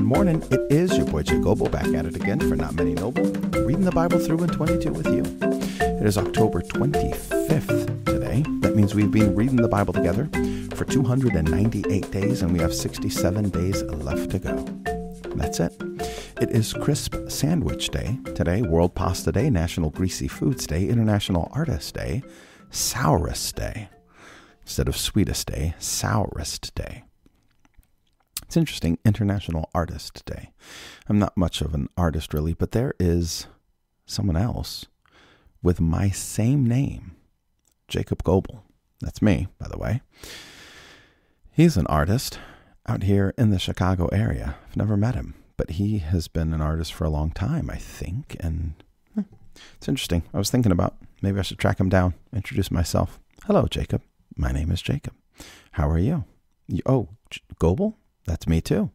good morning. It is your boy Jay Goble back at it again for Not Many Noble, reading the Bible through in 22 with you. It is October 25th today. That means we've been reading the Bible together for 298 days, and we have 67 days left to go. That's it. It is Crisp Sandwich Day today, World Pasta Day, National Greasy Foods Day, International Artist Day, Sourest Day. Instead of Sweetest Day, Sourest Day. It's interesting, International Artist Day. I'm not much of an artist really, but there is someone else with my same name, Jacob Goble. That's me, by the way. He's an artist out here in the Chicago area. I've never met him, but he has been an artist for a long time, I think. And hmm, it's interesting. I was thinking about maybe I should track him down, introduce myself. Hello, Jacob. My name is Jacob. How are you? you oh, J- Goble? That's me too.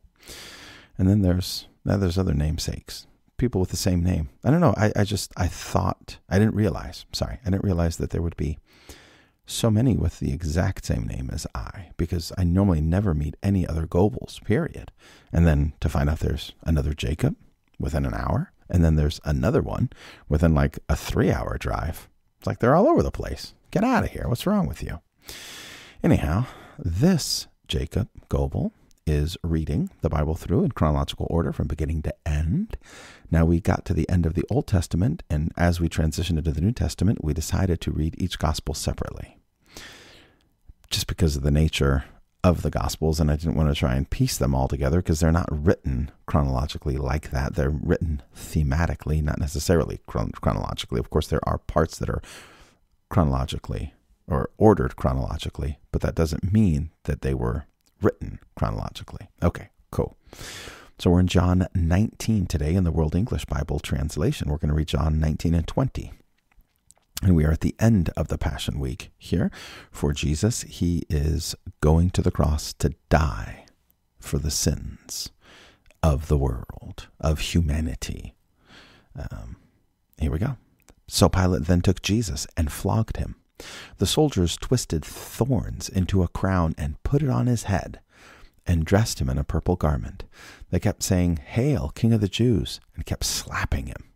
And then there's now there's other namesakes, people with the same name. I don't know. I, I just I thought I didn't realize. Sorry, I didn't realize that there would be so many with the exact same name as I, because I normally never meet any other Gobles. Period. And then to find out there's another Jacob within an hour, and then there's another one within like a three-hour drive. It's like they're all over the place. Get out of here. What's wrong with you? Anyhow, this Jacob Goble is reading the Bible through in chronological order from beginning to end. Now we got to the end of the Old Testament, and as we transitioned into the New Testament, we decided to read each gospel separately. Just because of the nature of the gospels, and I didn't want to try and piece them all together because they're not written chronologically like that. They're written thematically, not necessarily chron- chronologically. Of course, there are parts that are chronologically or ordered chronologically, but that doesn't mean that they were written chronologically. Okay, cool. So we're in John 19 today in the World English Bible translation. We're going to read John 19 and 20. And we are at the end of the Passion Week here for Jesus. He is going to the cross to die for the sins of the world, of humanity. Um, here we go. So Pilate then took Jesus and flogged him. The soldiers twisted thorns into a crown and put it on his head and dressed him in a purple garment. They kept saying, Hail, King of the Jews, and kept slapping him.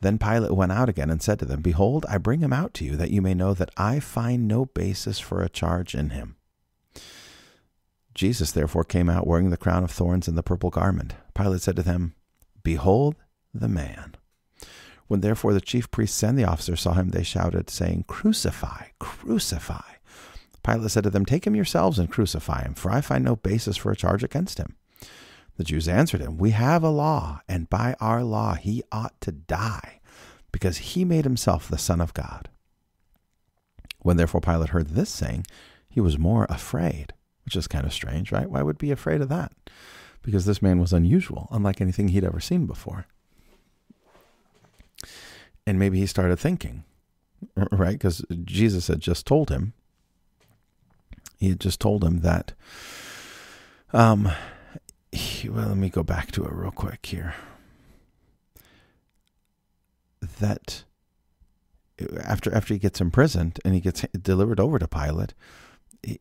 Then Pilate went out again and said to them, Behold, I bring him out to you, that you may know that I find no basis for a charge in him. Jesus therefore came out wearing the crown of thorns and the purple garment. Pilate said to them, Behold the man. When therefore the chief priests and the officers saw him, they shouted, saying, Crucify, crucify. Pilate said to them, Take him yourselves and crucify him, for I find no basis for a charge against him. The Jews answered him, We have a law, and by our law he ought to die, because he made himself the Son of God. When therefore Pilate heard this saying, he was more afraid, which is kind of strange, right? Why would be afraid of that? Because this man was unusual, unlike anything he'd ever seen before. And maybe he started thinking, right? Because Jesus had just told him, he had just told him that, um, he, well, let me go back to it real quick here. That after after he gets imprisoned and he gets delivered over to Pilate,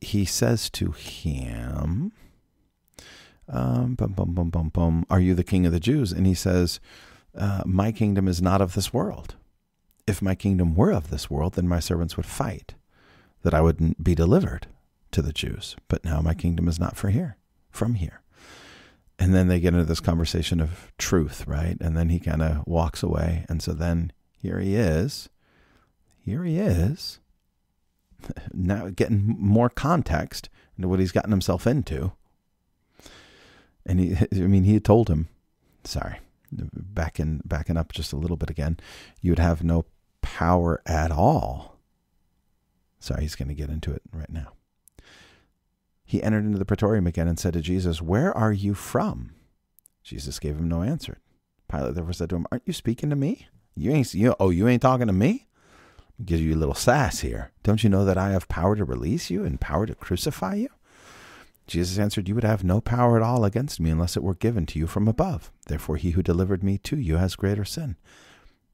he says to him, um, bum, bum, bum, bum, bum, "Are you the king of the Jews?" And he says, uh, my kingdom is not of this world. If my kingdom were of this world, then my servants would fight, that I wouldn't be delivered to the Jews. But now my kingdom is not for here, from here. And then they get into this conversation of truth, right? And then he kind of walks away. And so then here he is. Here he is. Now getting more context into what he's gotten himself into. And he, I mean, he had told him, sorry, backing backing up just a little bit again, you would have no power at all. Sorry, he's going to get into it right now. He entered into the praetorium again and said to Jesus, Where are you from? Jesus gave him no answer. Pilate therefore said to him, Aren't you speaking to me? You ain't you oh, you ain't talking to me? Give you a little sass here. Don't you know that I have power to release you and power to crucify you? Jesus answered, You would have no power at all against me unless it were given to you from above. Therefore, he who delivered me to you has greater sin.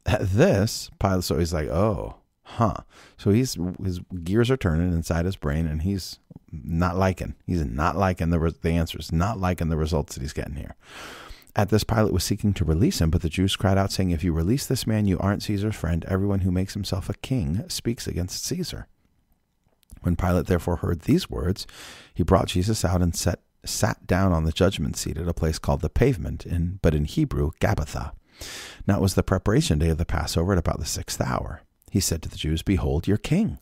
At this, Pilate, so he's like, Oh, huh. So he's his gears are turning inside his brain, and he's not liking. He's not liking the the answers. Not liking the results that he's getting here. At this, Pilate was seeking to release him, but the Jews cried out, saying, If you release this man, you aren't Caesar's friend. Everyone who makes himself a king speaks against Caesar. When Pilate therefore heard these words, he brought Jesus out and set, sat down on the judgment seat at a place called the pavement, in, but in Hebrew, Gabbatha. Now it was the preparation day of the Passover at about the sixth hour. He said to the Jews, Behold your king.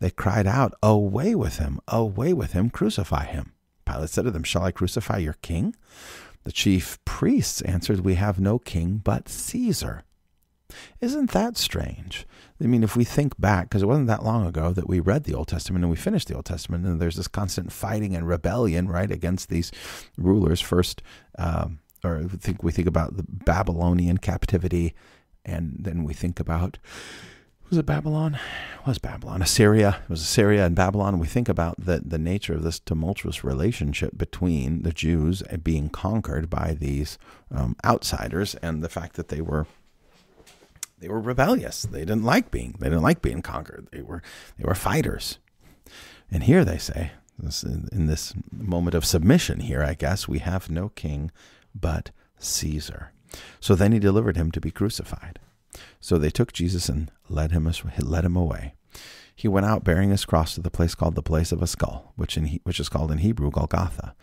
They cried out, Away with him, away with him, crucify him. Pilate said to them, Shall I crucify your king? The chief priests answered, We have no king but Caesar. Isn't that strange? I mean, if we think back, because it wasn't that long ago that we read the Old Testament and we finished the Old Testament, and there's this constant fighting and rebellion, right, against these rulers. First, um, or think we think about the Babylonian captivity, and then we think about was it Babylon? Was Babylon? Assyria? It was Assyria and Babylon. We think about the, the nature of this tumultuous relationship between the Jews being conquered by these um, outsiders, and the fact that they were they were rebellious. They didn't like being they didn't like being conquered. They were they were fighters. And here they say, this, in this moment of submission, here I guess we have no king but Caesar. So then he delivered him to be crucified. So they took Jesus and led him, led him away. He went out bearing his cross to the place called the place of a skull, which, in, which is called in Hebrew Golgotha,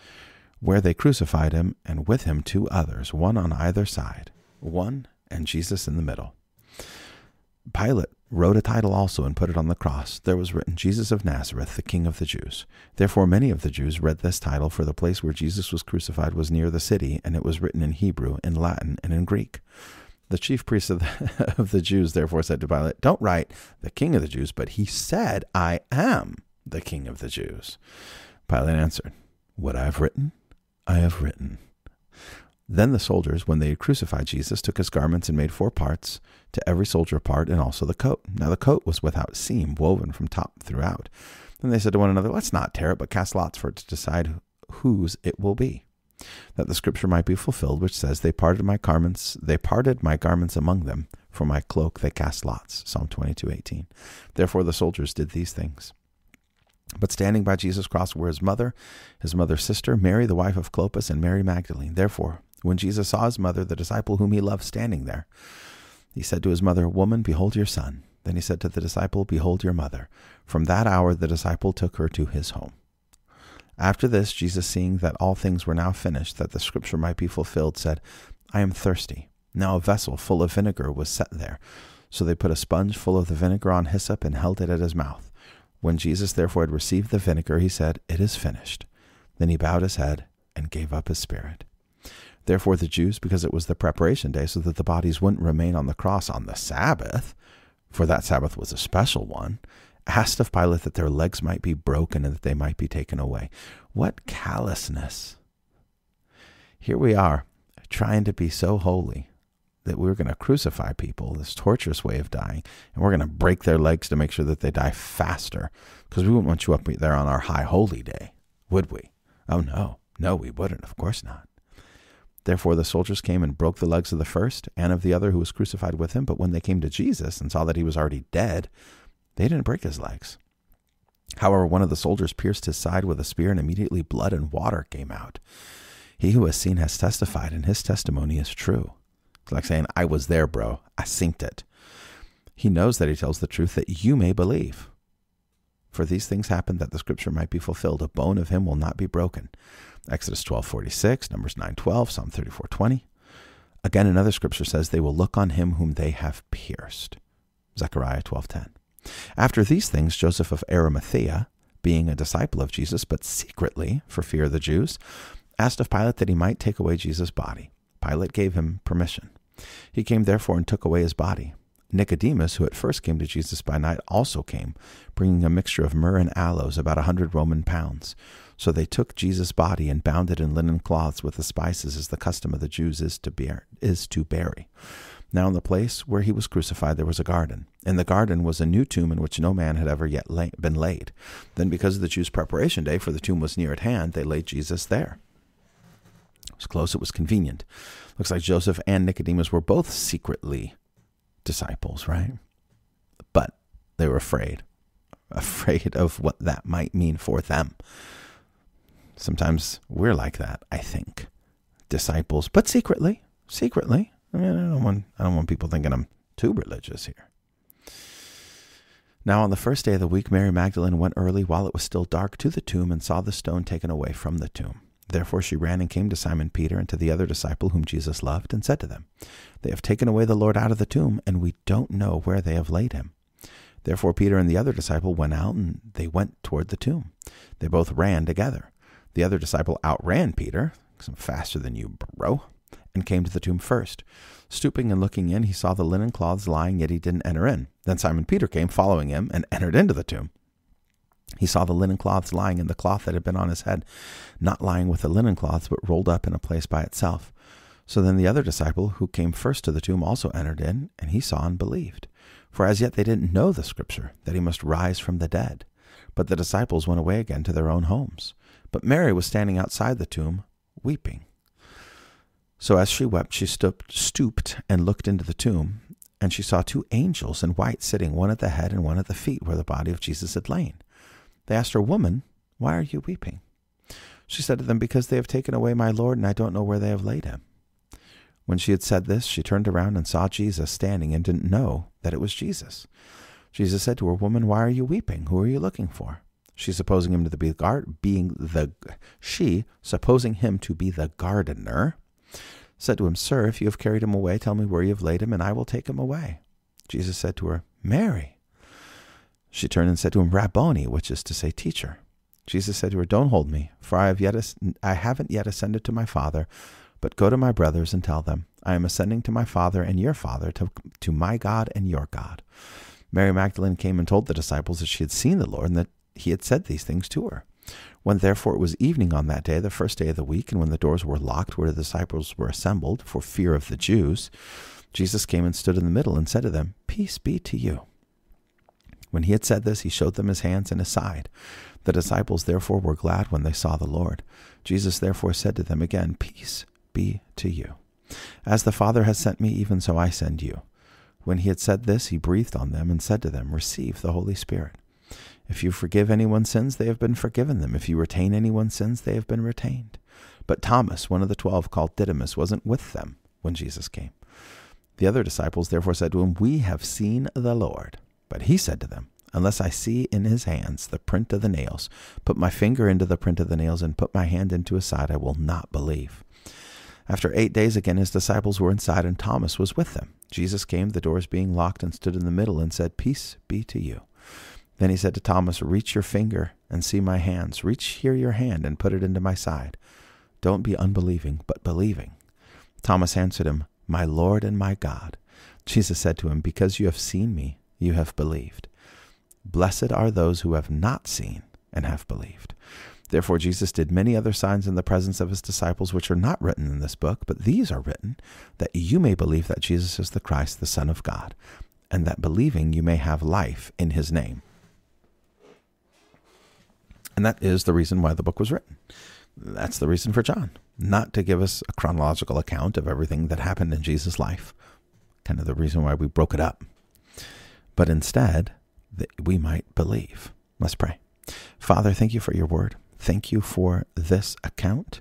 where they crucified him, and with him two others, one on either side, one and Jesus in the middle. Pilate wrote a title also and put it on the cross. There was written, Jesus of Nazareth, the King of the Jews. Therefore, many of the Jews read this title, for the place where Jesus was crucified was near the city, and it was written in Hebrew, in Latin, and in Greek. The chief priests of the, of the Jews therefore said to Pilate, Don't write the king of the Jews, but he said, I am the king of the Jews. Pilate answered, What I have written, I have written. Then the soldiers, when they had crucified Jesus, took his garments and made four parts, to every soldier a part, and also the coat. Now the coat was without seam, woven from top throughout. Then they said to one another, Let's not tear it, but cast lots for it to decide whose it will be that the scripture might be fulfilled, which says, They parted my garments, they parted my garments among them, for my cloak they cast lots. Psalm twenty two eighteen. Therefore the soldiers did these things. But standing by Jesus' cross were his mother, his mother's sister, Mary, the wife of Clopas, and Mary Magdalene. Therefore, when Jesus saw his mother, the disciple whom he loved, standing there, he said to his mother, Woman, behold your son. Then he said to the disciple, Behold your mother. From that hour the disciple took her to his home. After this, Jesus, seeing that all things were now finished, that the scripture might be fulfilled, said, I am thirsty. Now a vessel full of vinegar was set there. So they put a sponge full of the vinegar on hyssop and held it at his mouth. When Jesus therefore had received the vinegar, he said, It is finished. Then he bowed his head and gave up his spirit. Therefore the Jews, because it was the preparation day, so that the bodies wouldn't remain on the cross on the Sabbath, for that Sabbath was a special one, asked of Pilate that their legs might be broken and that they might be taken away. What callousness! Here we are, trying to be so holy that we're going to crucify people, this torturous way of dying, and we're going to break their legs to make sure that they die faster, because we wouldn't want you up there on our high holy day, would we? Oh, no. No, we wouldn't. Of course not. Therefore the soldiers came and broke the legs of the first and of the other who was crucified with him. But when they came to Jesus and saw that he was already dead, they didn't break his legs. However, one of the soldiers pierced his side with a spear, and immediately blood and water came out. He who has seen has testified, and his testimony is true. It's like saying, I was there, bro. I synced it. He knows that he tells the truth that you may believe. For these things happened that the scripture might be fulfilled. A bone of him will not be broken. Exodus 12:46, Numbers 9:12, Psalm 34:20. Again another scripture says they will look on him whom they have pierced. Zechariah 12:10. After these things, Joseph of Arimathea, being a disciple of Jesus, but secretly for fear of the Jews, asked of Pilate that he might take away Jesus' body. Pilate gave him permission. He came therefore and took away his body. Nicodemus, who at first came to Jesus by night, also came, bringing a mixture of myrrh and aloes, about a hundred Roman pounds. So they took Jesus' body and bound it in linen cloths with the spices, as the custom of the Jews is to, bear, is to bury. Now, in the place where he was crucified, there was a garden. In the garden was a new tomb in which no man had ever yet lay, been laid. Then, because of the Jews' preparation day, for the tomb was near at hand, they laid Jesus there. It was close, it was convenient. Looks like Joseph and Nicodemus were both secretly disciples, right? But They were afraid, afraid of what that might mean for them. Sometimes we're like that, I think. Disciples, but secretly, secretly. I mean, I don't want I don't want people thinking I'm too religious here. Now, on the first day of the week, Mary Magdalene went early while it was still dark to the tomb and saw the stone taken away from the tomb. Therefore she ran and came to Simon Peter and to the other disciple whom Jesus loved, and said to them, They have taken away the Lord out of the tomb, and we don't know where they have laid him. Therefore Peter and the other disciple went out, and they went toward the tomb. They both ran together. The other disciple outran Peter, I'm faster than you, bro, and came to the tomb first. Stooping and looking in, he saw the linen cloths lying, yet he didn't enter in. Then Simon Peter came, following him, and entered into the tomb. He saw the linen cloths lying, and the cloth that had been on his head, not lying with the linen cloths, but rolled up in a place by itself. So then the other disciple, who came first to the tomb, also entered in, and he saw and believed. For as yet they didn't know the scripture, that he must rise from the dead. But the disciples went away again to their own homes. But Mary was standing outside the tomb, weeping. So as she wept, she stooped, stooped and looked into the tomb, and she saw two angels in white sitting, one at the head and one at the feet, where the body of Jesus had lain. They asked her, Woman, why are you weeping? She said to them, Because they have taken away my Lord, and I don't know where they have laid him. When she had said this, she turned around and saw Jesus standing and didn't know that it was Jesus. Jesus said to her, Woman, why are you weeping? Who are you looking for? She supposing him to be the guard, being the she supposing him to be the gardener, said to him, Sir, if you have carried him away, tell me where you have laid him, and I will take him away. Jesus said to her, Mary. She turned and said to him, Rabboni, which is to say, teacher. Jesus said to her, Don't hold me, for I have yet I haven't yet ascended to my Father, but go to my brothers and tell them, I am ascending to my Father and your Father, to, to my God and your God. Mary Magdalene came and told the disciples that she had seen the Lord and that he had said these things to her. When therefore it was evening on that day, the first day of the week, and when the doors were locked where the disciples were assembled for fear of the Jews, Jesus came and stood in the middle and said to them, Peace be to you. When he had said this, he showed them his hands and his side. The disciples therefore were glad when they saw the Lord. Jesus therefore said to them again, Peace be to you. As the Father has sent me, even so I send you. When he had said this, he breathed on them and said to them, Receive the Holy Spirit. If you forgive anyone's sins, they have been forgiven them. If you retain anyone's sins, they have been retained. But Thomas, one of the twelve, called Didymus, wasn't with them when Jesus came. The other disciples therefore said to him, We have seen the Lord. But he said to them, Unless I see in his hands the print of the nails, put my finger into the print of the nails, and put my hand into his side, I will not believe. After eight days again his disciples were inside, and Thomas was with them. Jesus came, the doors being locked, and stood in the middle, and said, Peace be to you. Then he said to Thomas, Reach your finger and see my hands. Reach here your hand and put it into my side. Don't be unbelieving, but believing. Thomas answered him, My Lord and my God. Jesus said to him, Because you have seen me, you have believed. Blessed are those who have not seen and have believed. Therefore, Jesus did many other signs in the presence of his disciples, which are not written in this book, but these are written, that you may believe that Jesus is the Christ, the Son of God, and that believing you may have life in his name. And that is the reason why the book was written. That's the reason for John, not to give us a chronological account of everything that happened in Jesus' life, kind of the reason why we broke it up but instead that we might believe. Let's pray. Father, thank you for your word. Thank you for this account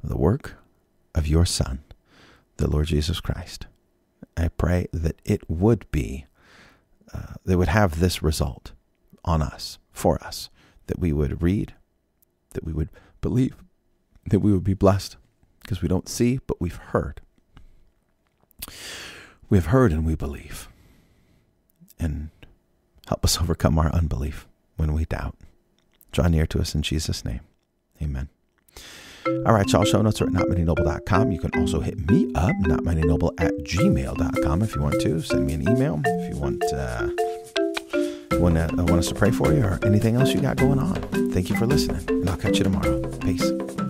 the work of your Son, the Lord Jesus Christ. I pray that it would be, uh, that would have this result on us, for us, that we would read, that we would believe, that we would be blessed, because we don't see, but we've heard. We've heard and we believe and help us overcome our unbelief when we doubt. Draw near to us in Jesus' name. Amen. All right, y'all. Show notes are at notmanynoble.com. You can also hit me up, notmanynoble at gmail.com if you want to. Send me an email if you want, uh, want, to, want us to pray for you or anything else you got going on. Thank you for listening, and I'll catch you tomorrow. Peace.